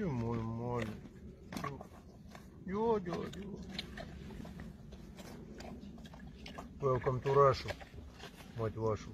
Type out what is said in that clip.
Ты мой маленький. Йо, йо, йо. Welcome to Russia, мать вашу.